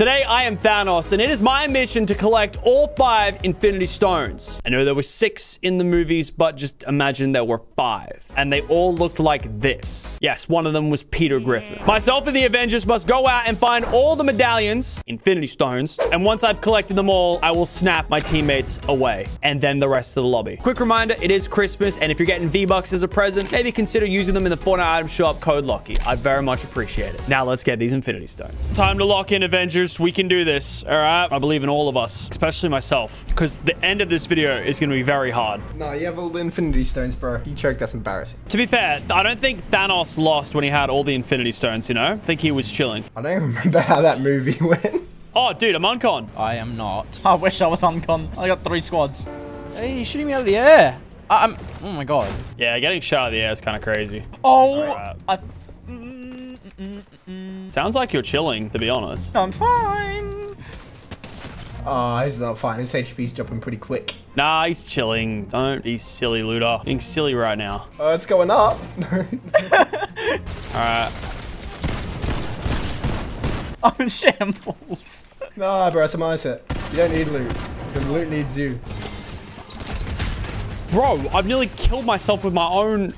Today, I am Thanos, and it is my mission to collect all five Infinity Stones. I know there were six in the movies, but just imagine there were five. And they all looked like this. Yes, one of them was Peter Griffin. Myself and the Avengers must go out and find all the medallions, Infinity Stones, and once I've collected them all, I will snap my teammates away, and then the rest of the lobby. Quick reminder, it is Christmas, and if you're getting V-Bucks as a present, maybe consider using them in the Fortnite item shop code Lachy. I very much appreciate it. Now let's get these Infinity Stones. Time to lock in Avengers. We can do this, all right? I believe in all of us, especially myself, because the end of this video is going to be very hard. No, you have all the Infinity Stones, bro. You choked, that's embarrassing. To be fair, I don't think Thanos lost when he had all the Infinity Stones, you know? I think he was chilling. I don't even remember how that movie went. Oh, dude, I'm uncon. I am not. I wish I was uncon. I got three squads. Hey, you're shooting me out of the air. I, am Oh my god. Yeah, getting shot out of the air is kind of crazy. Oh. Right. I mm, mm, mm, Sounds like you're chilling, to be honest. I'm fine. Ah, oh, he's not fine. His HP's dropping pretty quick. Nah, he's chilling. Don't be silly, Looter. Being silly right now. Oh, it's going up. Alright. I'm shambles. nah, bro, it's a mindset. You don't need loot. The loot needs you. Bro, I've nearly killed myself with my own...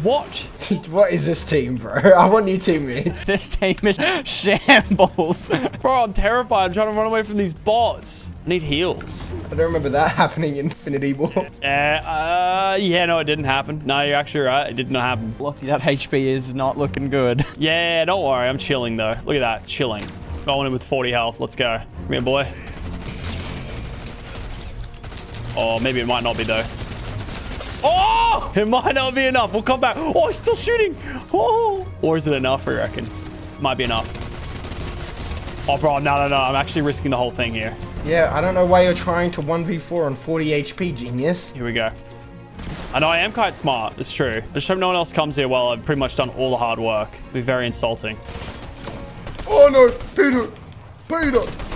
What? what is this team, bro? I want new teammates. This team is shambles. Bro, I'm terrified. I'm trying to run away from these bots. I need heals. I don't remember that happening in Infinity War. Uh, uh, yeah, no, it didn't happen. No, you're actually right. It did not happen. Lucky that HP is not looking good. Yeah, don't worry. I'm chilling, though. Look at that. Chilling. Going in with 40 health. Let's go. Come here, boy. Oh, maybe it might not be, though. Oh! It might not be enough. We'll come back. Oh, he's still shooting. Oh! Or is it enough, I reckon? Might be enough. Oh, bro, no, no, no. I'm actually risking the whole thing here. Yeah, I don't know why you're trying to 1v4 on 40 HP, genius. Here we go. I know I am quite smart. It's true. I just hope no one else comes here while I've pretty much done all the hard work. It'd be very insulting. Oh, no. Peter. Peter.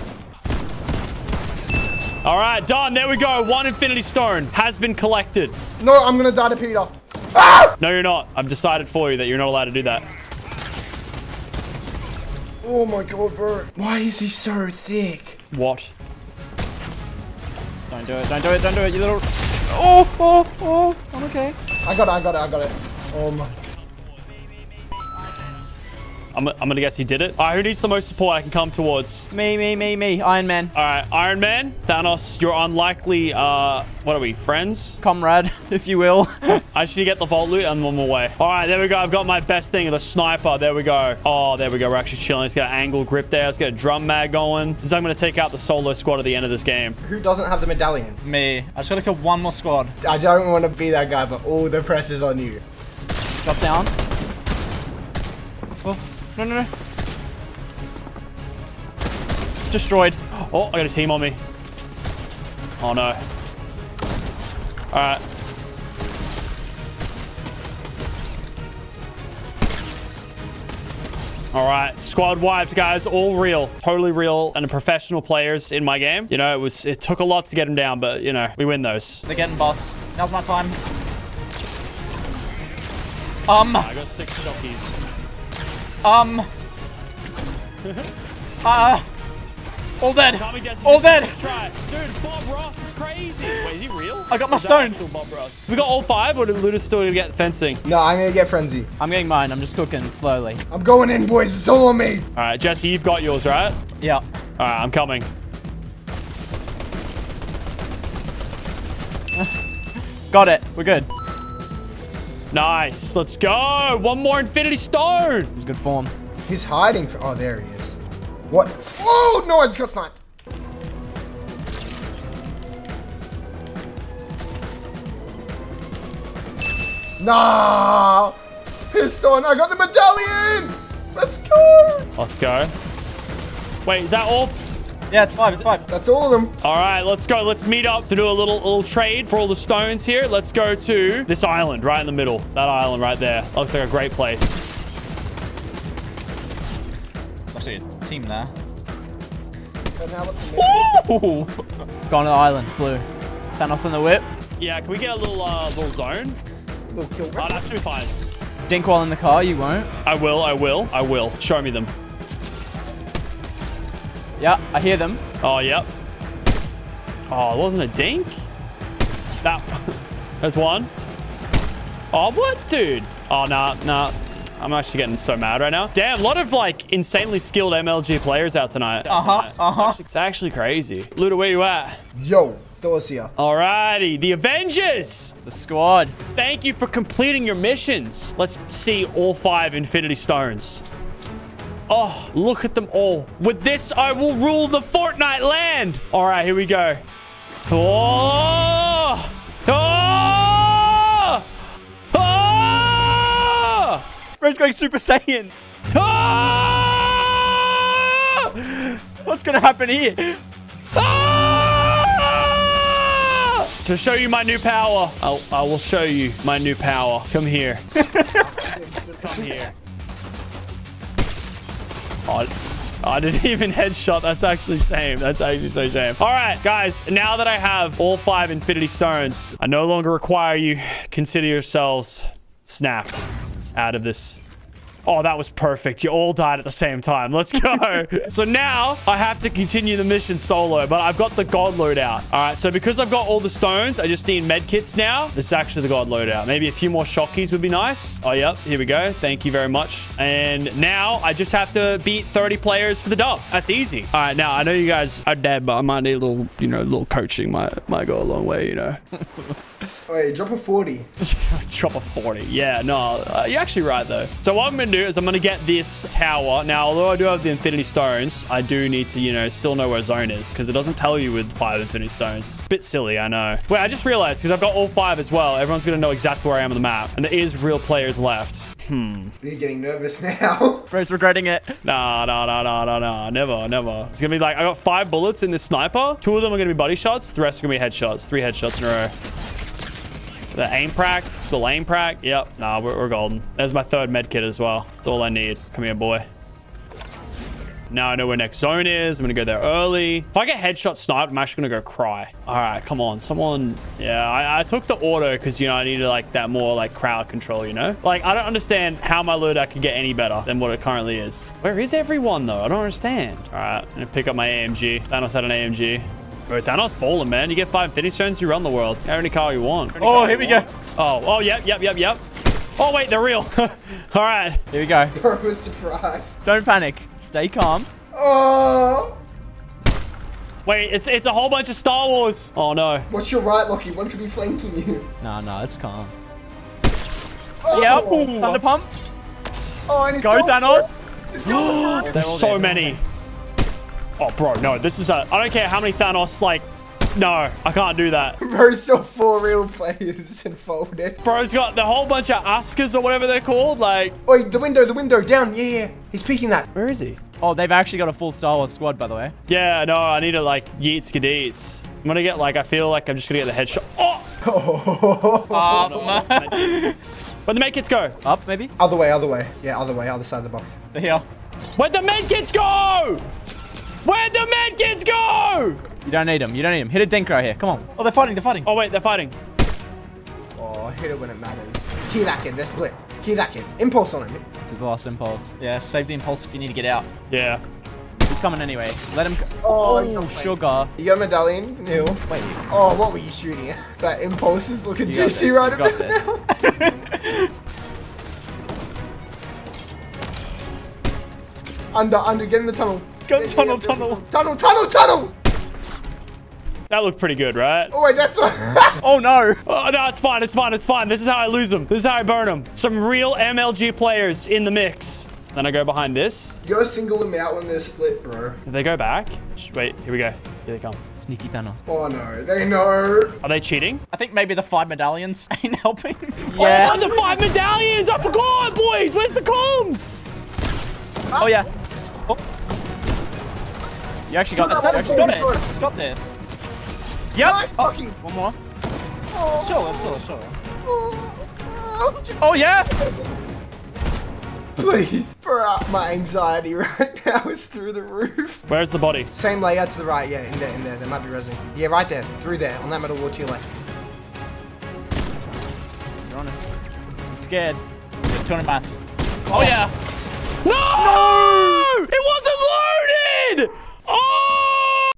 All right, done. There we go. One Infinity Stone has been collected. No, I'm going to die to Peter. Ah! No, you're not. I've decided for you that you're not allowed to do that. Oh my god, bro. Why is he so thick? What? Don't do it. Don't do it. Don't do it, you little... Oh, oh, oh. I'm okay. I got it. I got it. I got it. Oh my... I'm, I'm gonna guess you did it. All right, who needs the most support I can come towards? Me, me, me, me. Iron Man. All right, Iron Man, Thanos, you're unlikely, uh, what are we, friends? Comrade, if you will. I should get the vault loot and one more way. All right, there we go. I've got my best thing, the sniper. There we go. Oh, there we go. We're actually chilling. Let's get an angle grip there. Let's get a drum mag going. This is I'm gonna take out the solo squad at the end of this game. Who doesn't have the medallion? me. I just gotta kill one more squad. I don't want to be that guy, but all the pressure's on you. Drop down. Oh, no, no, no. Destroyed. Oh, I got a team on me. Oh, no. All right. All right, squad wiped, guys. All real, totally real, and professional players in my game. You know, it was it took a lot to get them down, but you know, we win those. They're getting boss. Now's my time. Um, I got six jockeys. Um. uh, all dead. Tommy Jesse, All dead. Let's. Dude, Bob Ross is crazy. Wait, is he real? I got my stone. Bob Ross? We got all five, or did Looter still get fencing? No, I'm going to get frenzy. I'm getting mine. I'm just cooking slowly. I'm going in, boys. It's all on me. All right, Jesse, you've got yours, right? Yeah. All right, I'm coming. Got it. We're good. Nice. Let's go. One more Infinity Stone. He's good form. He's hiding. For, oh, there he is. What? Oh, no, I just got sniped. Nah. Pissed on. I got the medallion. Let's go. Let's go. Wait, is that all? Yeah, it's five. It's five. That's all of them. All right, let's go. Let's meet up to do a little little trade for all the stones here. Let's go to this island right in the middle. That island right there. Looks like a great place. There's actually a team there. And now Ooh. Go on to the island. Blue. Thanos on the whip. Yeah, can we get a little uh, little zone? little kill Oh, that should be fine. Dink while in the car. You won't. I will. I will. I will. Show me them. Yeah, I hear them. Oh, yep. Oh, it wasn't a dink? That, there's one. Oh, what, dude? Oh, nah, nah. I'm actually getting so mad right now. Damn, a lot of, like, insanely skilled MLG players out tonight. Uh-huh, uh-huh. It's actually crazy. Looter, where you at? Yo, Thor's here. Alrighty, the Avengers! The squad. Thank you for completing your missions. Let's see all five Infinity Stones. Oh, look at them all. With this, I will rule the Fortnite land. All right, here we go. Oh! Oh! Oh! Bro's going Super Saiyan. Oh! What's gonna happen here? Ah! To show you my new power, I'll, I will show you my new power. Come here. Come here. Oh, I didn't even headshot. That's actually shame. That's actually so shame. All right, guys. Now that I have all five Infinity Stones, I no longer require you. Consider yourselves snapped out of this Oh, that was perfect. You all died at the same time. Let's go. so now I have to continue the mission solo, but I've got the God loadout. All right. So because I've got all the stones, I just need med kits now. This is actually the God loadout. Maybe a few more shockies would be nice. Oh, yep. Here we go. Thank you very much. And now I just have to beat 30 players for the dub. That's easy. All right. Now I know you guys are dead, but I might need a little, you know, a little coaching. Might, might go a long way, you know. Wait, drop a 40. Drop a 40. Yeah, no, uh, you're actually right, though. So what I'm going to do is I'm going to get this tower. Now, although I do have the Infinity Stones, I do need to, you know, still know where zone is because it doesn't tell you with five Infinity Stones. Bit silly, I know. Wait, I just realized because I've got all five as well. Everyone's going to know exactly where I am on the map. And there is real players left. Hmm. You're getting nervous now. Bro's regretting it. Nah, nah, nah, nah, nah, nah. Never, never. It's going to be like, I got five bullets in this sniper. Two of them are going to be buddy shots. The rest are going to be headshots. Three headshots in a row. The aim prac, the lane prac. Yep, nah, we're, we're golden. There's my third med kit as well. That's all I need. Come here, boy. Now I know where next zone is. I'm gonna go there early. If I get headshot sniped, I'm actually gonna go cry. All right, come on, someone. Yeah, I, I took the auto because you know I needed like that more like crowd control. You know, like I don't understand how my loadout could get any better than what it currently is. Where is everyone though? I don't understand. All right, I'm gonna pick up my AMG. Thanos had an AMG. Bro, Thanos balling, man. You get five Infinity Stones, you run the world. Get any car you want. Any Oh, here you we go. Oh, oh, yep, yep, yep, yep. Oh, wait, they're real. All right. Here we go. Bro was surprised. Don't panic. Stay calm. Oh! Wait, it's it's a whole bunch of Star Wars. Oh, no. What's your right, Lachy? One could be flanking you. No, no, it's calm. Oh! Yep. Thunder pump. Oh, and he's Go, gone. Thanos. He's gone. There's so there, they're many. Oh, bro, no. This is a... I don't care how many Thanos, like... No, I can't do that. Bro saw four real players and folded. Bro's got the whole bunch of Askas or whatever they're called. Like, Wait, the window, the window, down. Yeah, yeah. He's peeking that. where is he? Oh, they've actually got a full Star Wars squad, by the way. Yeah, no, I need to, like, yeet skadeets. I'm gonna get, like, I feel like I'm just gonna get the headshot. Oh! Uh, Where'd the medkits go? up, maybe? Other way, other way. Yeah, other way, other side of the box. Here. Where'd the medkits go? Where'd the medkits go? You don't need them. You don't need them. Hit a dink right here. Come on. Oh, they're fighting. They're fighting. Oh, wait, they're fighting. Oh, hit it when it matters. Key that kid, they're split. Key that kid. Impulse on him. It's his last impulse. Yeah, save the impulse if you need to get out. Yeah. He's coming anyway. Let him. go. Oh, Oh, sugar. You got a medallion? Neil. Wait. Oh, what were you shooting at? That impulse is looking You juicy right about now. under, under, get in the tunnel. Go Yeah, yeah, tunnel, yeah, tunnel. Tunnel, tunnel, tunnel! That looked pretty good, right? Oh, wait, that's not... Oh no. Oh, no, it's fine. It's fine. It's fine. This is how I lose them. This is how I burn them. Some real MLG players in the mix. Then I go behind this. you gotta single them out when they're split, bro. Did they go back? Wait, here we go. Here they come. Sneaky Thanos. Oh, no, they know. Are they cheating? I think maybe the five medallions ain't helping. Oh, the five medallions! I forgot, boys! Where's the comms? Oh yeah. Oh. You actually got That it. is You actually got very it. good. Just got this. Yep. Nice Oh, fucking... one more. Oh, Sure, sure, sure. oh, Oh yeah. Please. Bro, my anxiety right now is through the roof. Where's the body? Same layout to the right, yeah, in there, in there. There might be resin. Yeah, right there, through there, on that metal wall to your left. You're on it. I'm scared. Get 200 mats. Oh yeah. No! It wasn't loaded! Oh!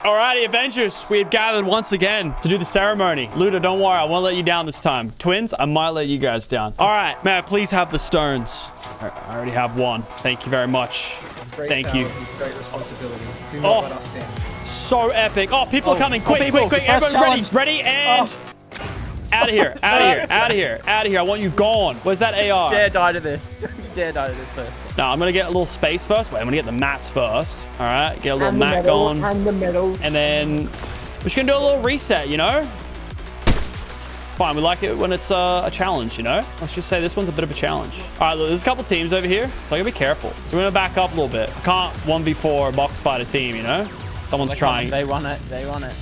Alrighty, Avengers, we have gathered once again to do the ceremony. Looter, don't worry, I won't let you down this time. Twins, I might let you guys down. All right, may I please have the stones? All right, I already have one. Thank you very much. Great Thank power you. Great responsibility. Do Oh. let us down. So epic. Oh, people are oh. coming. Quick, people. quick, quick. First Everyone's ready. challenge. Ready and... Oh. Out of here, out of here, out of here, out of here. I want you gone. Where's that AR? Dare die to this. Dare die to this first. No, I'm gonna get a little space first. Wait, I'm gonna get the mats first. All right, get a little And the mat medal, going. And the medal. And then we're just gonna do a little reset, you know? It's fine. We like it when it's uh, a challenge, you know? Let's just say this one's a bit of a challenge. All right, look, there's a couple teams over here, so I gotta be careful. So we're gonna back up a little bit. I can't 1v4 a box fight a team, you know? Someone's trying. They want it. They want it.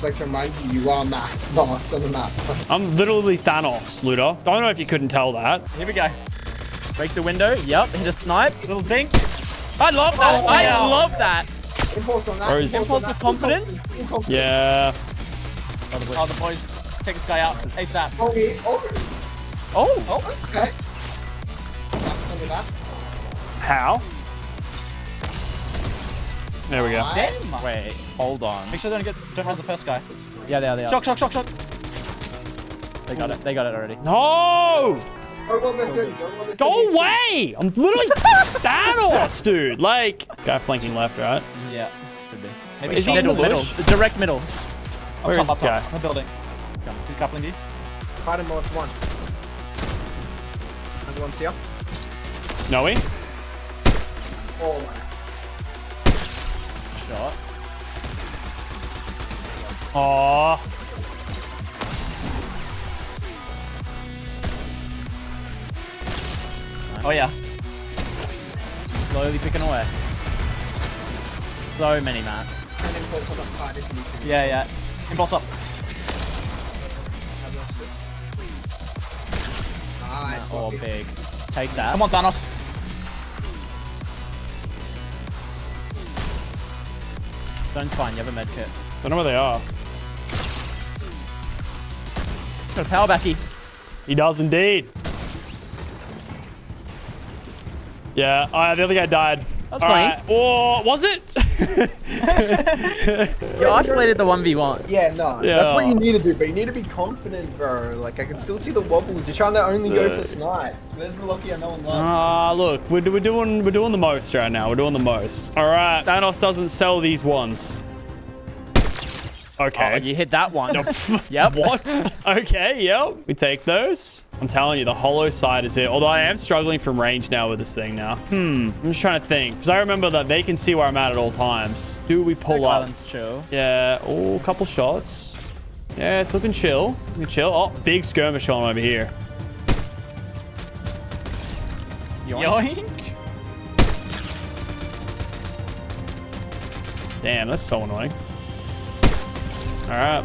Just like to remind you, you are Matt, not on the map. I'm literally Thanos, Looter. I don't know if you couldn't tell that. Here we go. Break the window. Yep. Hit a snipe. Little dink. I love that. Oh, I yeah. love that. Impulse on that. Or is- Impulse with that. confidence? Impulse. Yeah. Oh, the boys. Take this guy out. ASAP. Oh, yeah. Oh, Oh. Oh. okay. That's under that. How? There we go. Alright. Wait. Hold on. Make sure they don't get. Don't res the first guy. Yeah, they are. They are. Shock! Shock! Shock! Shock! They got it. They got it already. No! Go there, Dirty. Don't go there, Go Dirty. away! I'm literally Thanos, dude. Like, guy flanking left, right? Yeah. Could be. Maybe Is he in middle, the middle. bush? Direct middle. Where is this guy? The building. Come. He's coupling you. Fight him off one. And one's here. No we? Oh, my. Shot. Aw. Oh yeah. Slowly picking away. So many mats. And impulse on that side if you need to. Yeah, yeah. Impulse up. Nice. Oh, big. Take that. Come on, Thanos. Stone's fine. You have a med kit. Don't know where they are. Got a power backy. He does indeed. Yeah, uh, the other guy died. That's All clean. right. Oh, was it? You isolated the 1v1. Yeah, no. Yeah. That's what you need to do, but you need to be confident, bro. Like, I can still see the wobbles. You're trying to only go Uh, for snipes. Where's the lucky I no one loves? Ah, look, we're, we're doing we're doing the most right now. We're doing the most. All right, Thanos doesn't sell these ones. Okay. Oh, you hit that one. Yep. What? okay, yep. We take those. I'm telling you, the hollow side is it. Although I am struggling from range now with this thing now. Hmm. I'm just trying to think. Because I remember that they can see where I'm at at all times. Do we pull up? Chill. Yeah. Oh, a couple shots. Yeah, it's looking chill. Looking chill. Oh, big skirmish on over here. Yoink. Damn, that's so annoying. All right.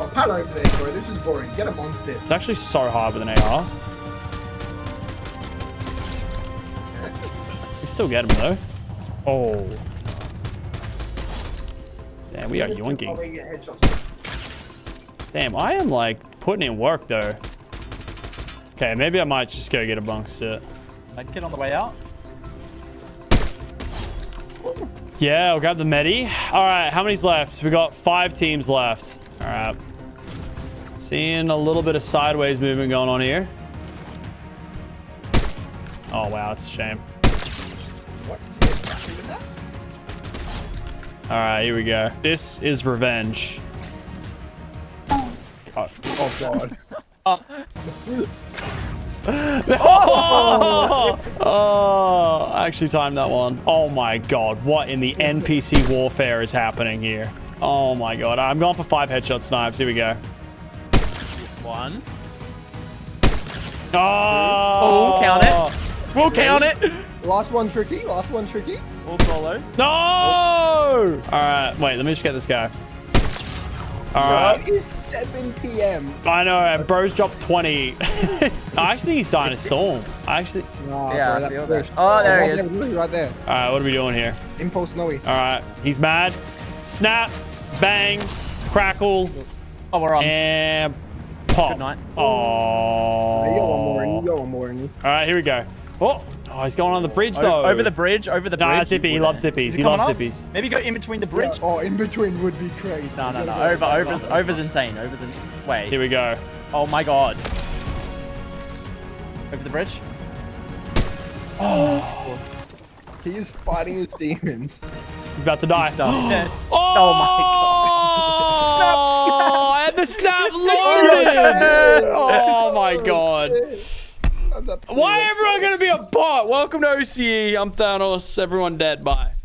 Oh, pal over there, bro. This is boring. Get a monster. It's actually so hard with an AR. We still get him though. Oh. Damn, we are yoinking. Probably get headshots. Damn, I am like putting in work though. Okay, maybe I might just go get a bunk sit. Med kit on the way out. Yeah, we'll grab the medi. All right, how many's left? We got five teams left. All right. Seeing a little bit of sideways movement going on here. Oh, wow, it's a shame. What? You're happy with that? All right, here we go. This is revenge. Oh, Oh, God. oh, oh, I actually timed that one. Oh my god, what in the NPC warfare is happening here? Oh my god, I'm going for five headshot snipes. Here we go. One. Oh, Oh, count it. We'll count it. Last one tricky. Last one tricky. All solos. No! All right, wait, let me just get this guy. All right. It is 7 p.m. I know, and bro's dropped 20. I actually think he's dying a storm. I actually... Nah, Yeah, bro, I that feel push. that. Oh, there he right is. There, right there. All right, what are we doing here? Impulse Snowy. All right, he's mad. Snap, bang, crackle, Oh, we're on. and pop. Good night. Oh. You got one more in you. You got one more in you. All right, here we go. Oh, Oh, he's going on the bridge though. over the bridge, over the Nah, bridge. Zippy, he loves zippies. Is He loves zippies. Maybe go in between the Yeah, bridge. oh, in between would be crazy. No, no, no. gotta Over, go over's, above. over's insane. Over's in. Wait. Here we go. Oh my god. Over the bridge. Oh. He is fighting his demons. He's about to die. Done. He's dead. Oh, Oh my Oh, I had the snap oh, loaded. oh my god. Why everyone gonna be a bot? Welcome to OCE. I'm Thanos. Everyone dead. Bye.